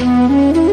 Mm-hmm.